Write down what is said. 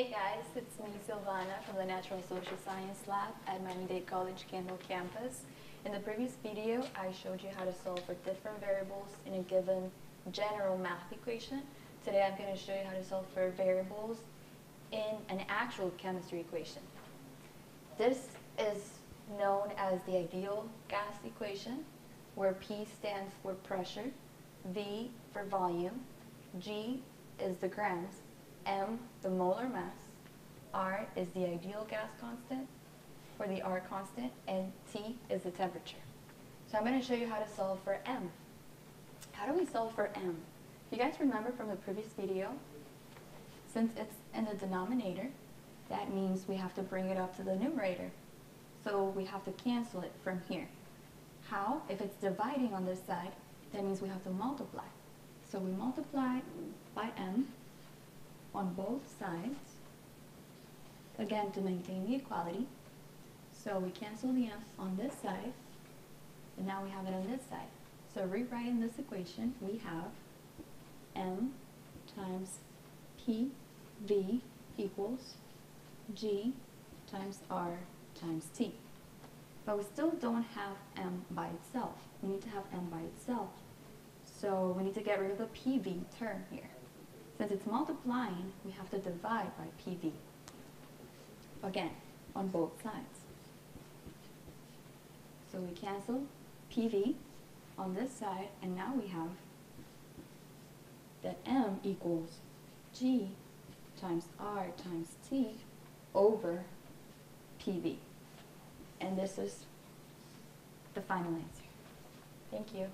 Hey guys, it's me Silvana from the Natural Social Science Lab at Miami-Dade College Kendall campus. In the previous video, I showed you how to solve for different variables in a given general math equation. Today I'm going to show you how to solve for variables in an actual chemistry equation. This is known as the ideal gas equation, where P stands for pressure, V for volume, G is the grams, M the molar mass, R is the ideal gas constant, or the R constant, and T is the temperature. So I'm going to show you how to solve for M. How do we solve for M? You guys remember from the previous video, since it's in the denominator, that means we have to bring it up to the numerator. So we have to cancel it from here. How? If it's dividing on this side, that means we have to multiply. So we multiply by on both sides, again to maintain the equality. So we cancel the m on this side, and now we have it on this side. So rewriting this equation, we have m times pv equals g times r times t. But we still don't have m by itself. We need to have m by itself. So we need to get rid of the pv term here. Since it's multiplying, we have to divide by pv. Again, on both sides. So we cancel pv on this side, and now we have that m equals g times r times t over pv. And this is the final answer. Thank you.